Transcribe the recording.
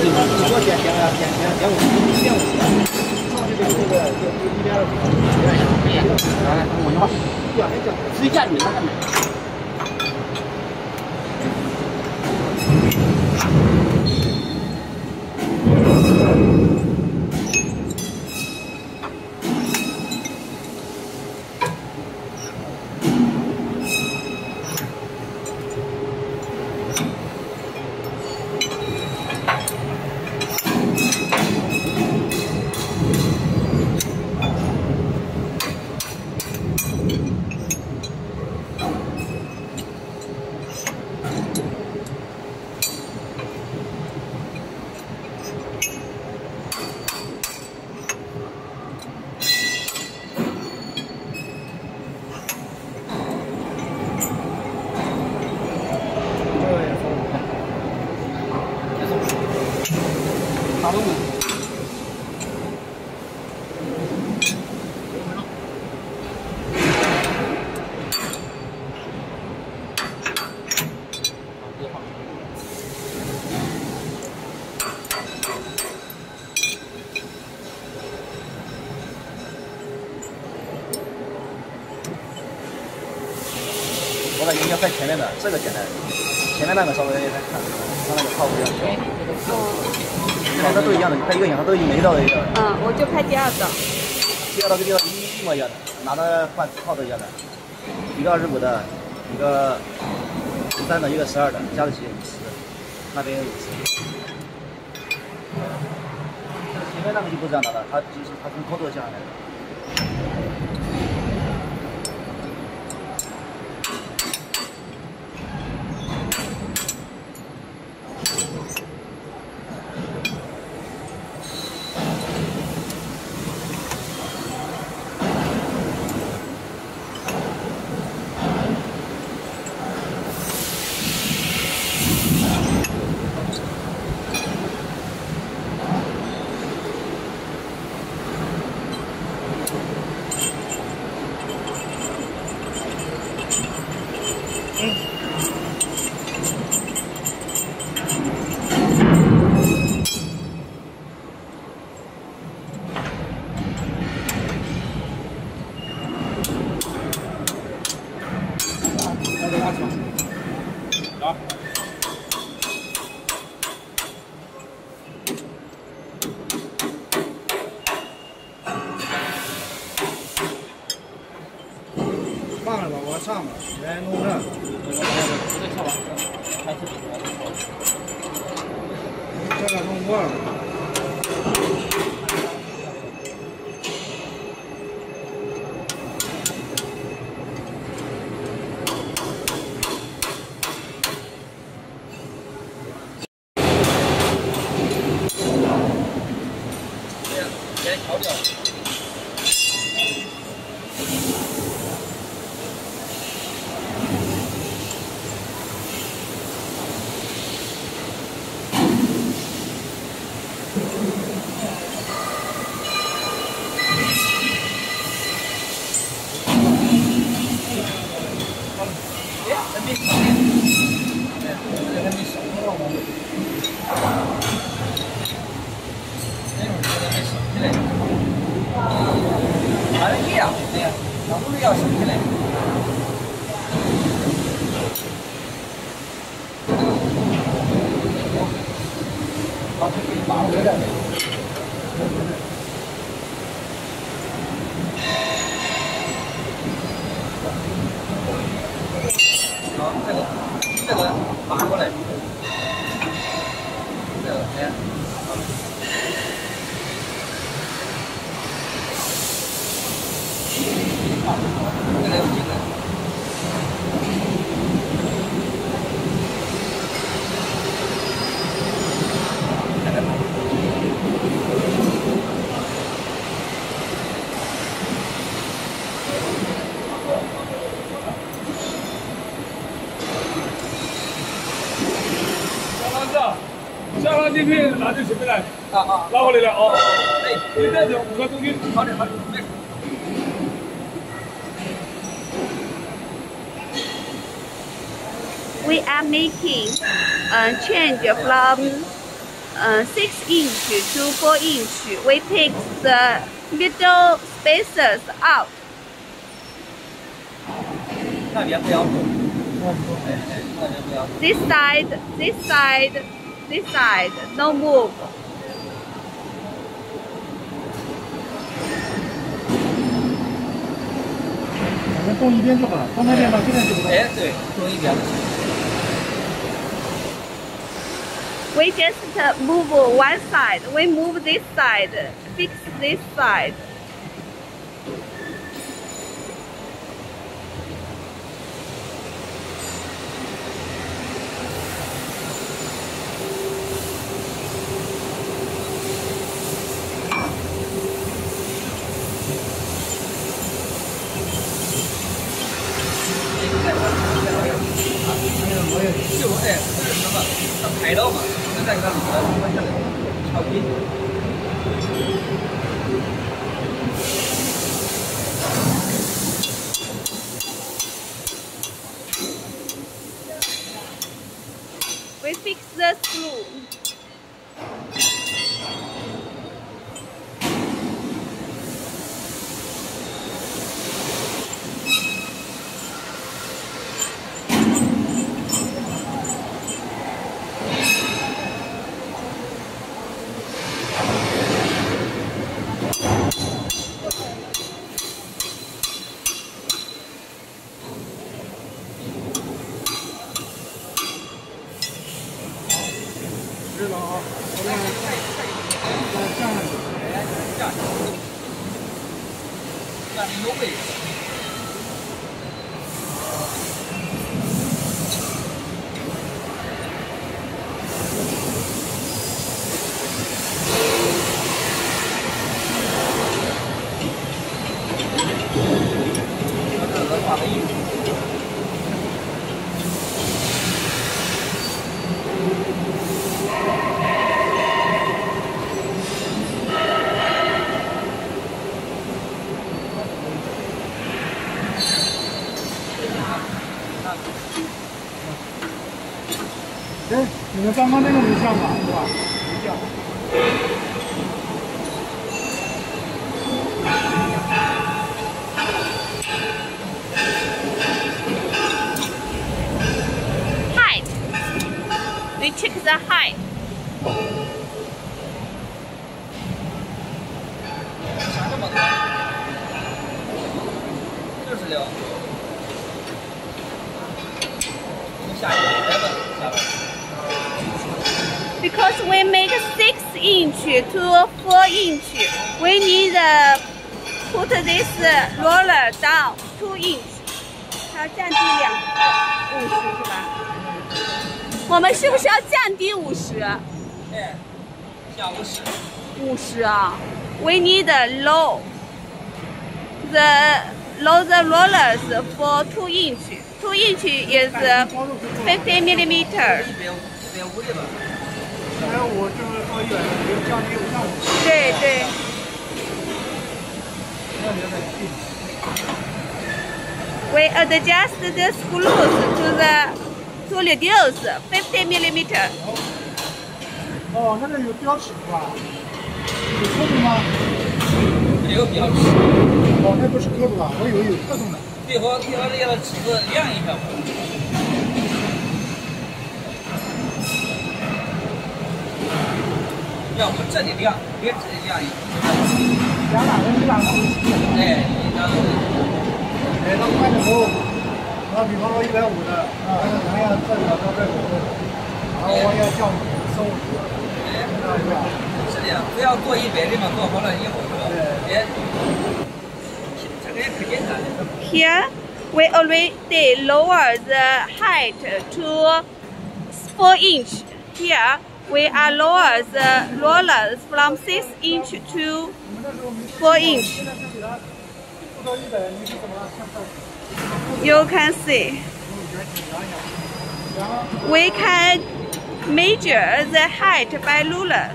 你多减减啊，减减减五，一点五的，上边那个这个减一点二五，一我二五，哎，他们五千块，对啊，你讲直接。我感觉应该在前面的，这个简单，前面那个稍微看，它那个泡比较小。两个都一样的，你拍一个影，它都一每一道的一样。嗯，我就拍第二个。第二个跟第二个一一模一样的，拿的换套都一样的，一个二十五的，一个十三的，一个十二的，加在一起五十，那边五十。前面那个就不是这样拿的，它就是它从高度下来的。上面来弄这，这个盖着，不再套了，还是多好。这个弄过了。đó cái này cái này bán qua này cái này Thank you. 下浪这片拿就前面来，啊啊，拉过来了哦。对，你带着五个公斤，好的好的，对。 We are making a change from uh, 6 inch to 4 inch. We take the middle spaces out. 那边不要动，哎哎，那边不要动。 This side, this side, this side, no move. We just uh, move one side, we move this side, fix this side. 就哎，这是什么？它拍到嘛？就在那里头，往下来，超低。 We fix the screw. là mình lũ bỉ Thank you. 哎，你们刚刚那个没降吧？是吧？没降。 Height. We check the height. inch to 4 inch, we need to put this roller down 2 inch. 它要降低两五十是吧？我们是不是要降低五十？哎，下五十。五十啊？We need low the low the rollers for 2 inch. 2 inch is 50 millimeter. 一百五，一百五的吧。还有我就是到一百，就降低五上五。对对。那你再进。 We adjust the screws to the to reduce 50 millimeter. 哦，那个有标尺是吧？有刻度吗？没有标志。哦，那不是刻度啊，我以为有刻度呢。最好最好这个尺子量一下 要不这里量，别这里量一下。量哪个？你哪个东西？哎，你量的。哎，那快的时候，那比方说一百五的，啊，那咱要这里到这里，然后我要降四五十，哎，这样是吧？是的，不要做一百的嘛，做好了以后是吧？对别，这个也可简单的。 Here we already lower the height to 4 inch. Here we are lower the rollers from 6 inch to 4 inch. You can see. We can measure the height by ruler.